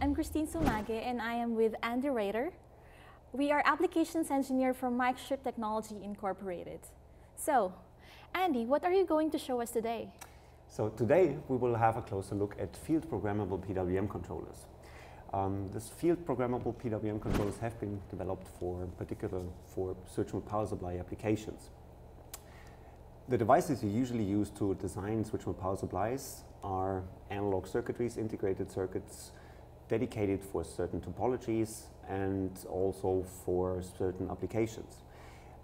I'm Christine Sumage and I am with Andy Rader. We are applications engineer from Microchip Technology Incorporated. So, Andy, what are you going to show us today? So today we will have a closer look at field programmable PWM controllers. Um, this field programmable PWM controllers have been developed for in particular for switchable power supply applications. The devices you usually use to design switchable power supplies are analog circuitries, integrated circuits dedicated for certain topologies and also for certain applications.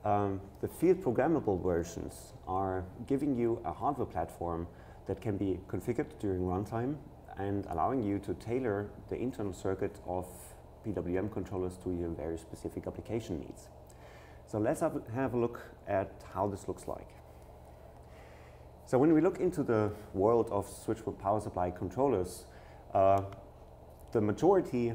Um, the field programmable versions are giving you a hardware platform that can be configured during runtime and allowing you to tailor the internal circuit of PWM controllers to your very specific application needs. So let's have, have a look at how this looks like. So when we look into the world of switchable power supply controllers, uh, the majority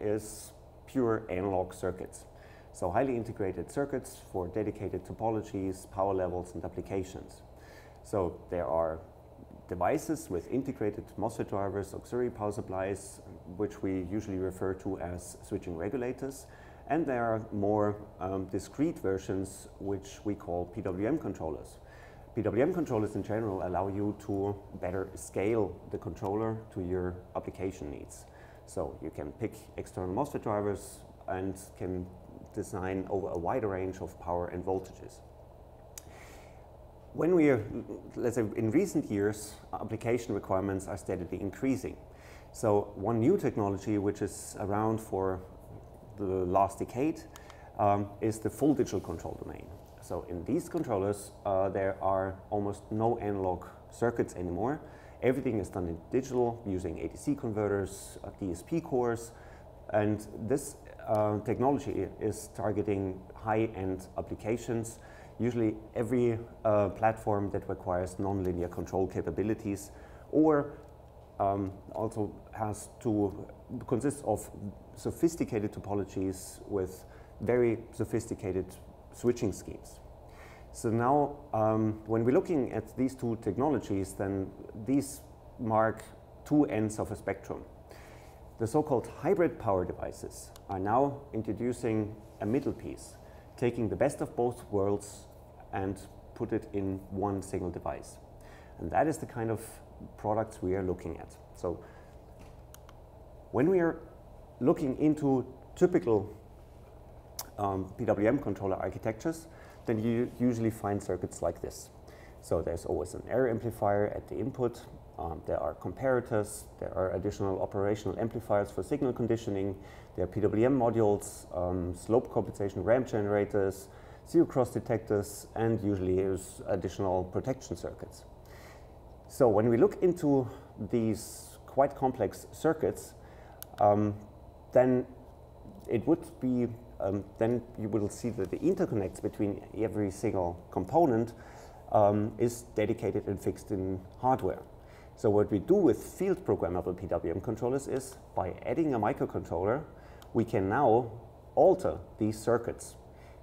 is pure analog circuits. So highly integrated circuits for dedicated topologies, power levels, and applications. So there are devices with integrated MOSFET drivers, auxiliary power supplies, which we usually refer to as switching regulators. And there are more um, discrete versions, which we call PWM controllers. PWM controllers in general allow you to better scale the controller to your application needs. So you can pick external MOSFET drivers and can design over a wider range of power and voltages when we are, let's say in recent years, application requirements are steadily increasing. So one new technology which is around for the last decade um, is the full digital control domain. So in these controllers, uh, there are almost no analog circuits anymore. Everything is done in digital using ADC converters, DSP cores, and this uh, technology is targeting high-end applications usually every uh, platform that requires nonlinear control capabilities or um, also has to consist of sophisticated topologies with very sophisticated switching schemes. So now, um, when we're looking at these two technologies, then these mark two ends of a spectrum. The so-called hybrid power devices are now introducing a middle piece, taking the best of both worlds and put it in one single device. And that is the kind of products we are looking at. So when we are looking into typical um, PWM controller architectures, then you usually find circuits like this. So there's always an error amplifier at the input. Um, there are comparators. There are additional operational amplifiers for signal conditioning. There are PWM modules, um, slope compensation ramp generators, zero cross detectors, and usually additional protection circuits. So when we look into these quite complex circuits, um, then it would be, um, then you will see that the interconnects between every single component um, is dedicated and fixed in hardware. So what we do with field programmable PWM controllers is by adding a microcontroller, we can now alter these circuits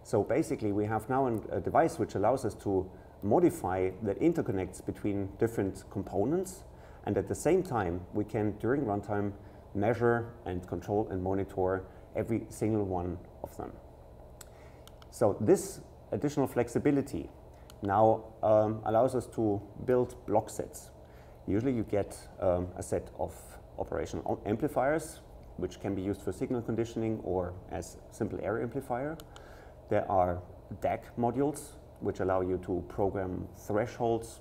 so basically we have now a device which allows us to modify the interconnects between different components and at the same time we can during runtime measure and control and monitor every single one of them. So this additional flexibility now um, allows us to build block sets. Usually you get um, a set of operational amplifiers which can be used for signal conditioning or as simple error amplifier. There are DAC modules, which allow you to program thresholds.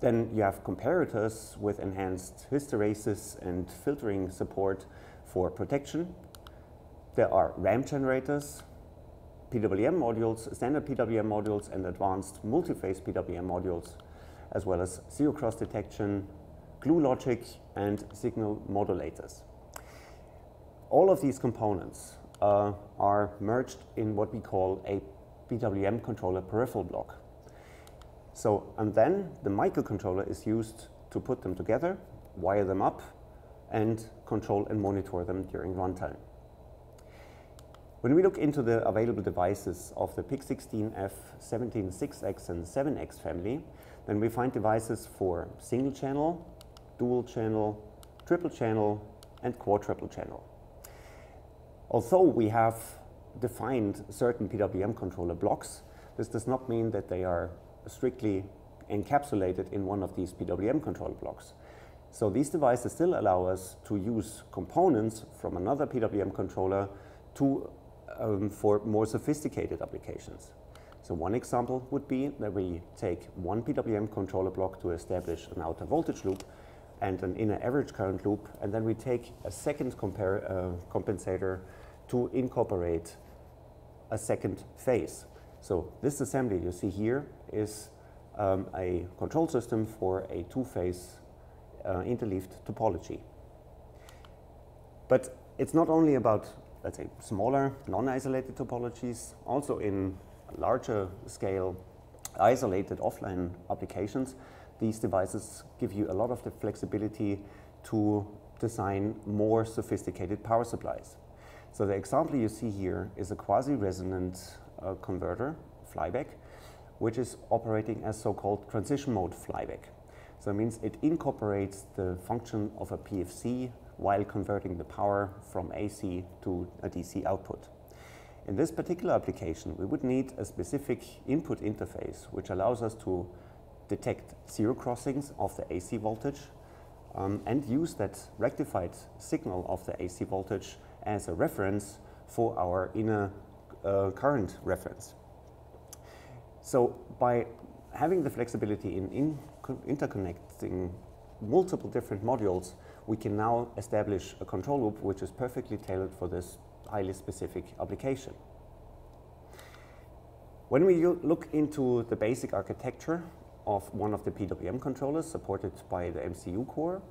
Then you have comparators with enhanced hysteresis and filtering support for protection. There are ramp generators, PWM modules, standard PWM modules, and advanced multi-phase PWM modules, as well as zero cross detection, glue logic, and signal modulators. All of these components uh, are merged in what we call a PWM controller peripheral block. So, and then the microcontroller is used to put them together, wire them up, and control and monitor them during runtime. When we look into the available devices of the PIC16F 176X and 7X family, then we find devices for single channel, dual channel, triple channel, and quadruple channel. Although we have defined certain PWM controller blocks, this does not mean that they are strictly encapsulated in one of these PWM controller blocks. So these devices still allow us to use components from another PWM controller to, um, for more sophisticated applications. So one example would be that we take one PWM controller block to establish an outer voltage loop and an inner average current loop, and then we take a second uh, compensator to incorporate a second phase. So this assembly you see here is um, a control system for a two-phase uh, interleaved topology. But it's not only about, let's say, smaller, non-isolated topologies, also in larger scale, isolated offline applications, these devices give you a lot of the flexibility to design more sophisticated power supplies. So the example you see here is a quasi-resonant uh, converter, flyback, which is operating as so-called transition mode flyback. So it means it incorporates the function of a PFC while converting the power from AC to a DC output. In this particular application, we would need a specific input interface which allows us to detect zero crossings of the AC voltage um, and use that rectified signal of the AC voltage as a reference for our inner uh, current reference. So by having the flexibility in, in interconnecting multiple different modules, we can now establish a control loop which is perfectly tailored for this highly specific application. When we look into the basic architecture of one of the PWM controllers supported by the MCU core,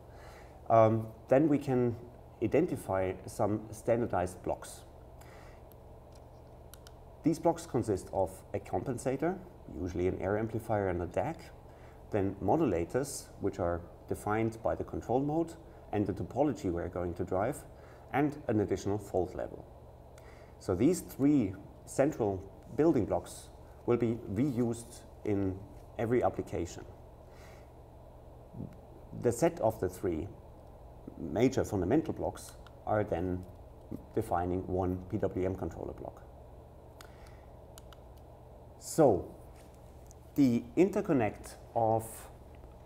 um, then we can identify some standardized blocks. These blocks consist of a compensator, usually an error amplifier and a DAC, then modulators, which are defined by the control mode and the topology we're going to drive, and an additional fault level. So these three central building blocks will be reused in every application. The set of the three major fundamental blocks are then defining one PWM controller block. So the interconnect of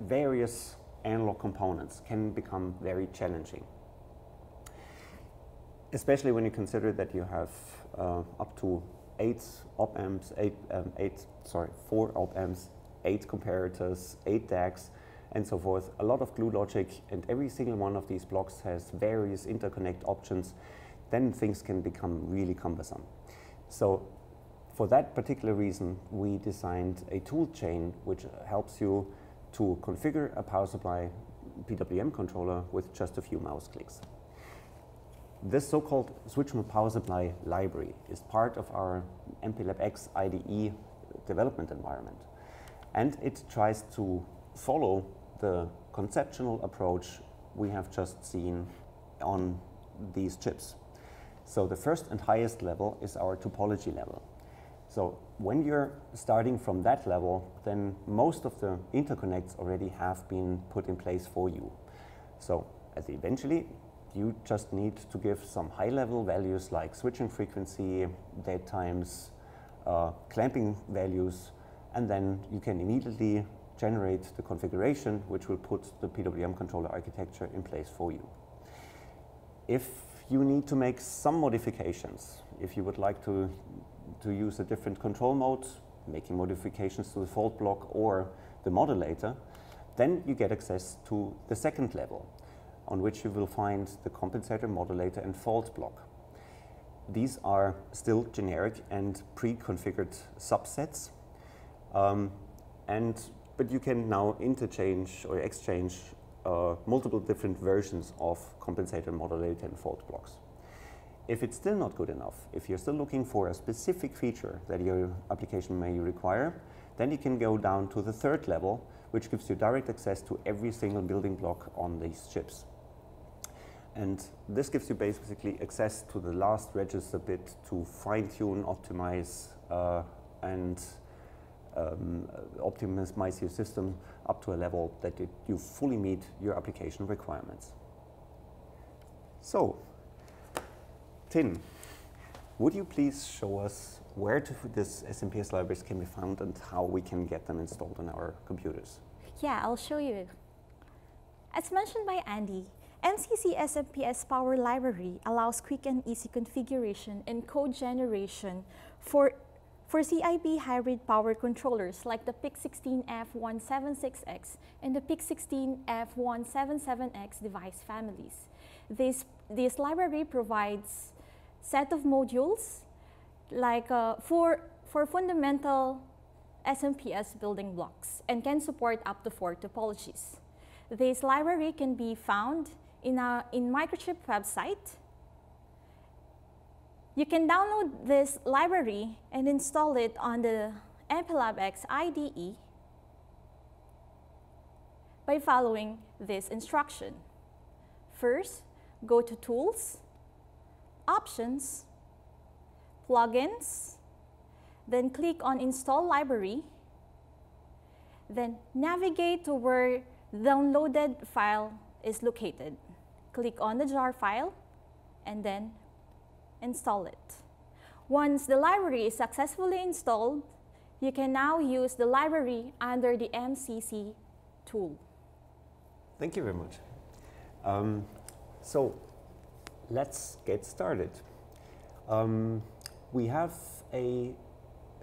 various analog components can become very challenging. Especially when you consider that you have uh, up to eight op amps, eight, um, eight, sorry, four op amps, eight comparators, eight DACs, and so forth, a lot of glue logic, and every single one of these blocks has various interconnect options, then things can become really cumbersome. So for that particular reason, we designed a tool chain which helps you to configure a power supply PWM controller with just a few mouse clicks. This so-called switchable power supply library is part of our MPLAB X IDE development environment. And it tries to follow the conceptual approach we have just seen on these chips. So the first and highest level is our topology level. So when you're starting from that level, then most of the interconnects already have been put in place for you. So as eventually, you just need to give some high-level values like switching frequency, dead times, uh, clamping values, and then you can immediately generate the configuration which will put the PWM controller architecture in place for you. If you need to make some modifications, if you would like to, to use a different control mode, making modifications to the fault block or the modulator, then you get access to the second level, on which you will find the compensator, modulator, and fault block. These are still generic and pre-configured subsets. Um, and but you can now interchange or exchange uh, multiple different versions of compensator, modulator, and fault blocks. If it's still not good enough, if you're still looking for a specific feature that your application may require, then you can go down to the third level, which gives you direct access to every single building block on these chips. And this gives you basically access to the last register bit to fine tune, optimize, uh, and um, optimize your system up to a level that it, you fully meet your application requirements. So, Would you please show us where this SMPS libraries can be found and how we can get them installed on our computers? Yeah, I'll show you. As mentioned by Andy, MCC SMPS Power Library allows quick and easy configuration and code generation for, for CIP hybrid power controllers like the PIC16F176X and the PIC16F177X device families. This, this library provides set of modules like uh, for, for fundamental SMPS building blocks and can support up to four topologies. This library can be found in, a, in Microchip website. You can download this library and install it on the MPLABX IDE by following this instruction. First, go to Tools, Options, Plugins, then click on Install Library, then navigate to where downloaded file is located click on the jar file, and then install it. Once the library is successfully installed, you can now use the library under the MCC tool. Thank you very much. Um, so let's get started. Um, we have a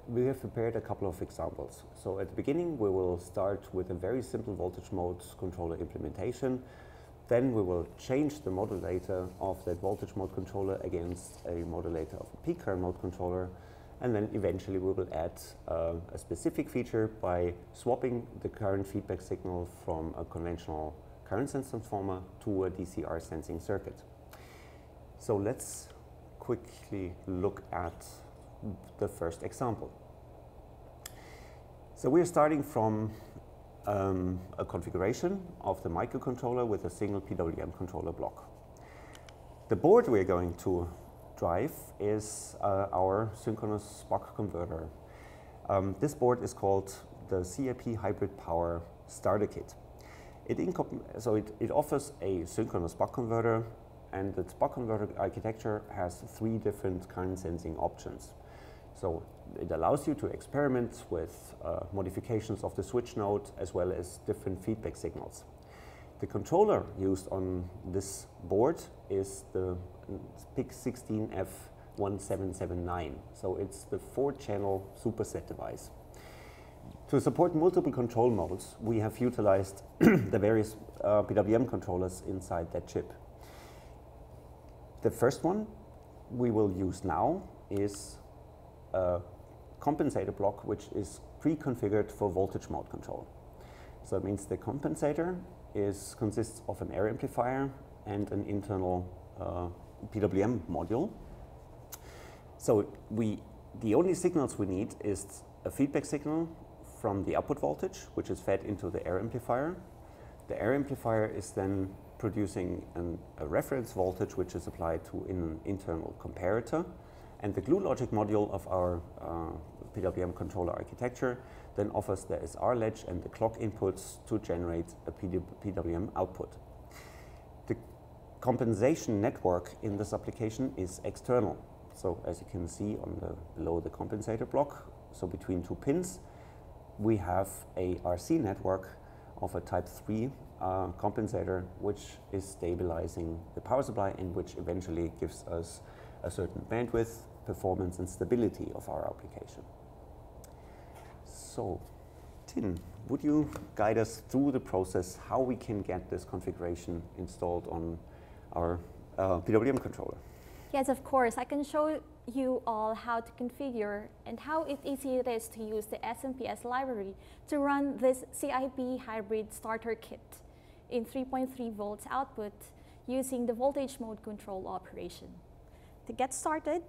we have prepared a couple of examples. So at the beginning, we will start with a very simple voltage mode controller implementation then we will change the modulator of that voltage mode controller against a modulator of a peak current mode controller. And then eventually we will add uh, a specific feature by swapping the current feedback signal from a conventional current sense transformer to a DCR sensing circuit. So let's quickly look at the first example. So we're starting from um, a configuration of the microcontroller with a single PWM controller block. The board we're going to drive is uh, our synchronous buck converter. Um, this board is called the CIP Hybrid Power Starter Kit. It so it, it offers a synchronous buck converter and the buck converter architecture has three different current sensing options. So it allows you to experiment with uh, modifications of the switch node as well as different feedback signals. The controller used on this board is the PIC16F1779. So it's the four channel superset device. To support multiple control modes, we have utilized the various uh, PWM controllers inside that chip. The first one we will use now is a compensator block which is pre-configured for voltage mode control. So it means the compensator is, consists of an error amplifier and an internal uh, PWM module. So we, the only signals we need is a feedback signal from the output voltage, which is fed into the error amplifier. The error amplifier is then producing an, a reference voltage, which is applied to an internal comparator. And the glue logic module of our uh, PWM controller architecture then offers the SR latch and the clock inputs to generate a PWM output. The compensation network in this application is external. So as you can see on the below the compensator block, so between two pins, we have a RC network of a type 3 uh, compensator which is stabilizing the power supply and which eventually gives us a certain bandwidth performance and stability of our application. So, Tin, would you guide us through the process how we can get this configuration installed on our uh, PWM controller? Yes, of course. I can show you all how to configure and how easy it is to use the SMPS library to run this CIP hybrid starter kit in 3.3 volts output using the voltage mode control operation. To get started,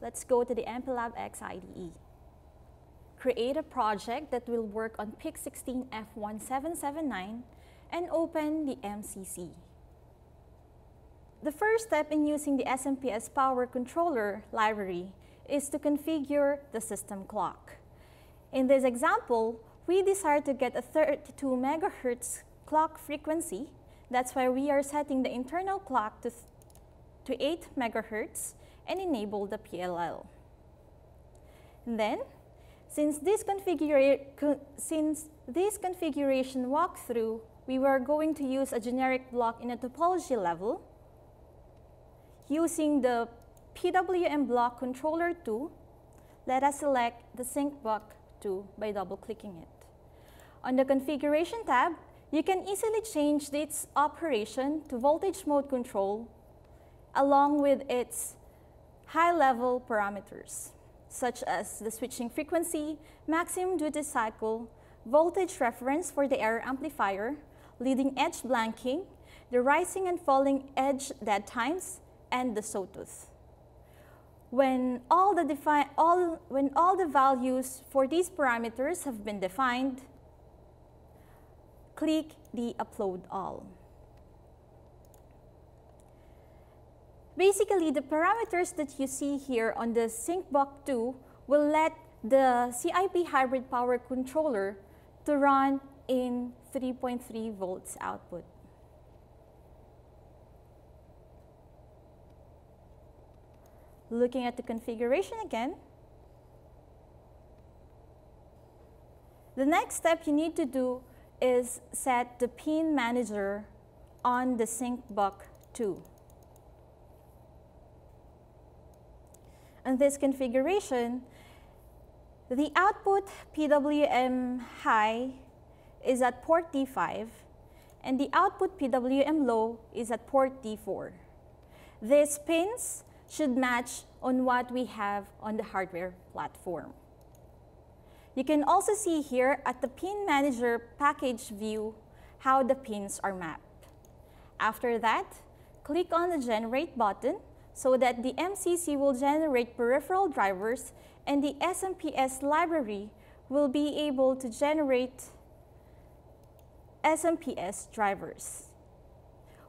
let's go to the MPLABX IDE. Create a project that will work on PIC16F1779 and open the MCC. The first step in using the SMPS Power Controller library is to configure the system clock. In this example, we desire to get a 32 megahertz clock frequency That's why we are setting the internal clock to, to 8 megahertz and enable the PLL. And then, since this, since this configuration walkthrough, we were going to use a generic block in a topology level, using the PWM block controller 2, let us select the sync block 2 by double-clicking it. On the configuration tab, you can easily change its operation to voltage mode control along with its high-level parameters, such as the switching frequency, maximum duty cycle, voltage reference for the error amplifier, leading edge blanking, the rising and falling edge dead times, and the sawtooth. When all, the all, when all the values for these parameters have been defined, click the Upload All. Basically, the parameters that you see here on the SyncBlock 2 will let the CIP hybrid power controller to run in 3.3 volts output. Looking at the configuration again, the next step you need to do is set the pin manager on the sync buck 2. In this configuration, the output PWM high is at port D5 and the output PWM low is at port D4. These pins should match on what we have on the hardware platform. You can also see here at the Pin Manager package view how the pins are mapped. After that, click on the Generate button so that the MCC will generate peripheral drivers and the SMPS library will be able to generate SMPS drivers.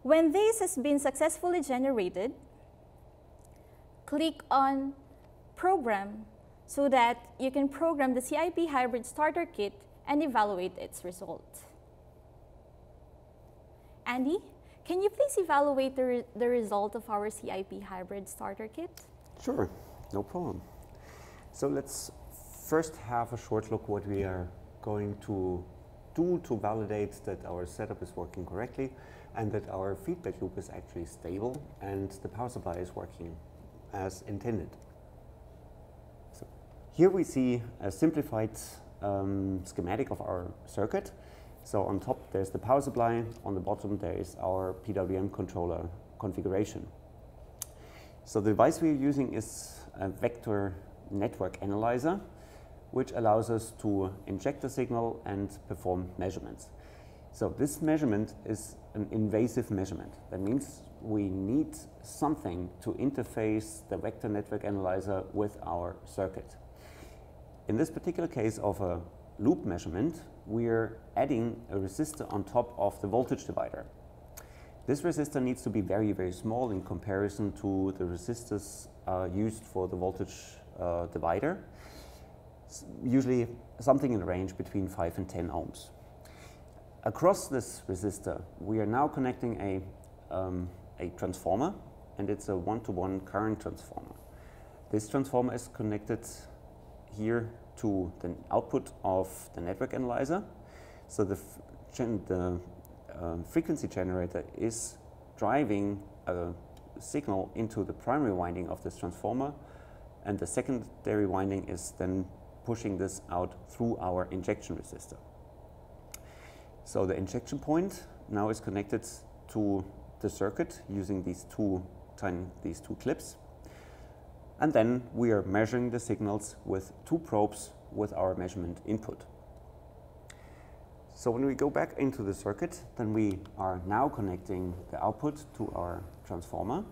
When this has been successfully generated, click on Program so that you can program the CIP Hybrid Starter Kit and evaluate its result. Andy, can you please evaluate the, re the result of our CIP Hybrid Starter Kit? Sure, no problem. So let's first have a short look what we are going to do to validate that our setup is working correctly and that our feedback loop is actually stable and the power supply is working as intended. So here we see a simplified um, schematic of our circuit. So on top there's the power supply, on the bottom there is our PWM controller configuration. So the device we're using is a vector network analyzer, which allows us to inject the signal and perform measurements. So this measurement is an invasive measurement. That means we need something to interface the vector network analyzer with our circuit. In this particular case of a loop measurement, we're adding a resistor on top of the voltage divider. This resistor needs to be very, very small in comparison to the resistors uh, used for the voltage uh, divider. S usually something in the range between 5 and 10 ohms. Across this resistor, we are now connecting a um, a transformer and it's a one-to-one -one current transformer. This transformer is connected here to the output of the network analyzer. So the, the uh, frequency generator is driving a signal into the primary winding of this transformer and the secondary winding is then pushing this out through our injection resistor. So the injection point now is connected to the circuit using these two, these two clips. And then we are measuring the signals with two probes with our measurement input. So when we go back into the circuit, then we are now connecting the output to our transformer.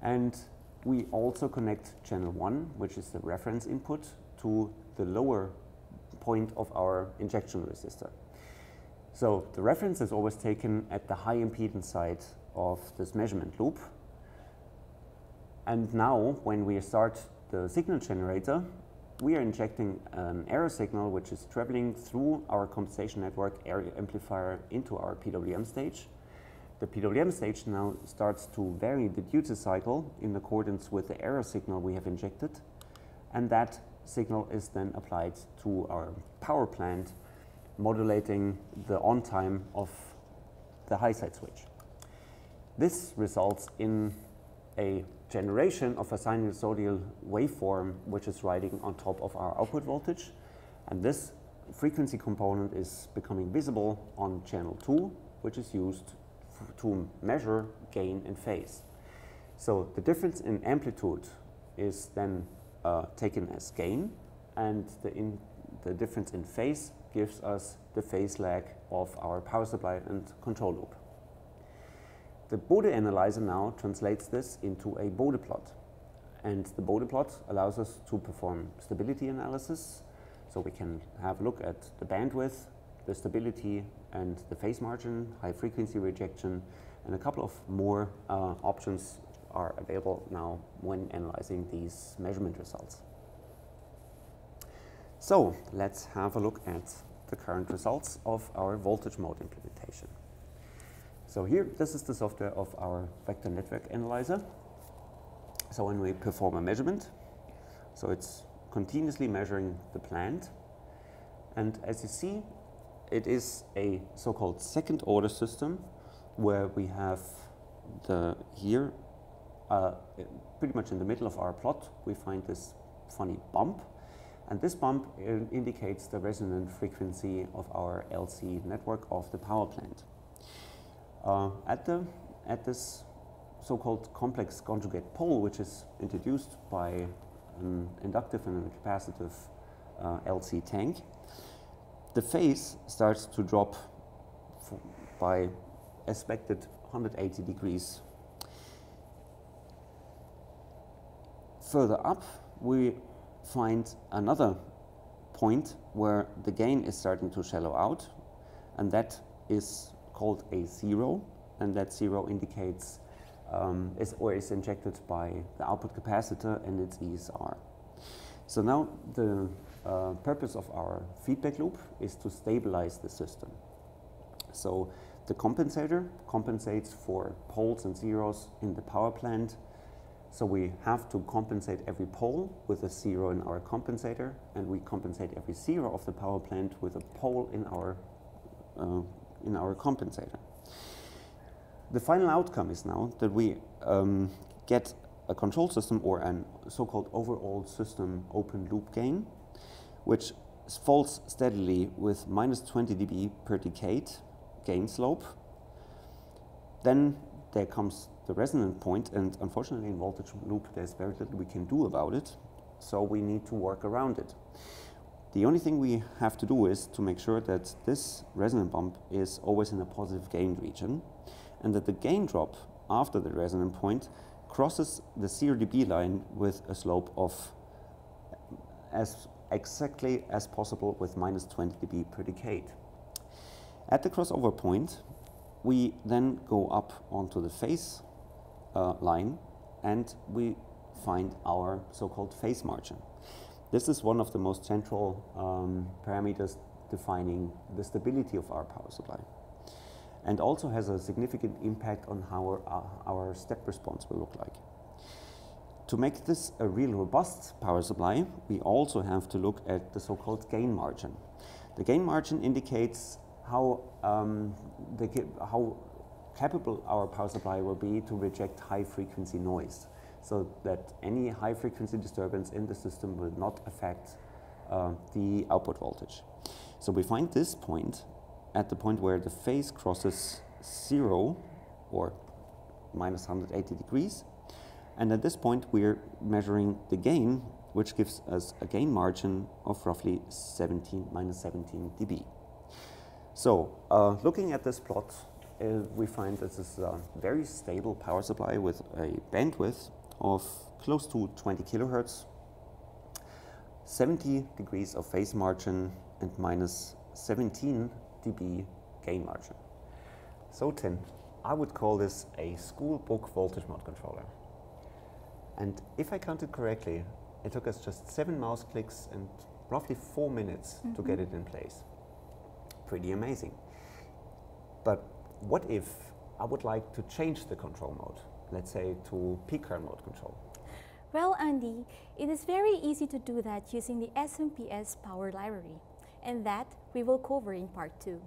And we also connect channel 1, which is the reference input, to the lower point of our injection resistor. So the reference is always taken at the high impedance side of this measurement loop. And now when we start the signal generator, we are injecting an error signal which is traveling through our compensation network error amplifier into our PWM stage. The PWM stage now starts to vary the duty cycle in accordance with the error signal we have injected, and that signal is then applied to our power plant, modulating the on time of the high side switch. This results in a generation of a sinusoidal waveform which is riding on top of our output voltage. And this frequency component is becoming visible on channel 2, which is used to measure gain and phase. So the difference in amplitude is then uh, taken as gain, and the, in, the difference in phase gives us the phase lag of our power supply and control loop. The Bode analyzer now translates this into a Bode plot. And the Bode plot allows us to perform stability analysis. So we can have a look at the bandwidth, the stability, and the phase margin, high frequency rejection, and a couple of more uh, options are available now when analyzing these measurement results. So let's have a look at the current results of our voltage mode implementation. So here, this is the software of our vector network analyzer. So when we perform a measurement, so it's continuously measuring the plant. And as you see, it is a so-called second order system where we have the here, uh, pretty much in the middle of our plot, we find this funny bump. And this bump uh, indicates the resonant frequency of our LC network of the power plant. Uh, at, the, at this so-called complex conjugate pole, which is introduced by an inductive and a capacitive uh, LC tank, the phase starts to drop by expected 180 degrees. Further up, we find another point where the gain is starting to shallow out, and that is called a zero, and that zero indicates um, is, or is injected by the output capacitor and its ESR. So now the uh, purpose of our feedback loop is to stabilize the system. So the compensator compensates for poles and zeros in the power plant. So we have to compensate every pole with a zero in our compensator, and we compensate every zero of the power plant with a pole in our uh, in our compensator. The final outcome is now that we um, get a control system or an so-called overall system open loop gain, which falls steadily with minus 20 dB per decade gain slope. Then there comes the resonant point, and unfortunately in voltage loop there's very little we can do about it, so we need to work around it. The only thing we have to do is to make sure that this resonant bump is always in a positive gain region and that the gain drop after the resonant point crosses the 0 dB line with a slope of as exactly as possible with minus 20 dB per decade. At the crossover point, we then go up onto the phase uh, line and we find our so-called phase margin. This is one of the most central um, parameters defining the stability of our power supply and also has a significant impact on how our, uh, our step response will look like. To make this a real robust power supply, we also have to look at the so-called gain margin. The gain margin indicates how, um, the, how capable our power supply will be to reject high frequency noise so that any high frequency disturbance in the system will not affect uh, the output voltage. So we find this point at the point where the phase crosses zero or minus 180 degrees. And at this point, we're measuring the gain, which gives us a gain margin of roughly 17 minus 17 dB. So uh, looking at this plot, uh, we find that this is a very stable power supply with a bandwidth of close to 20 kilohertz, 70 degrees of phase margin, and minus 17 dB gain margin. So Tim, I would call this a school book voltage mode controller. And if I counted correctly, It took us just seven mouse clicks and roughly four minutes mm -hmm. to get mm-hmm. it in place. Pretty amazing. But what if I would like to change the control mode, let's say to peak current mode control? Well, Andy, it is very easy to do that using the SMPS Power Library, and that we will cover in part two.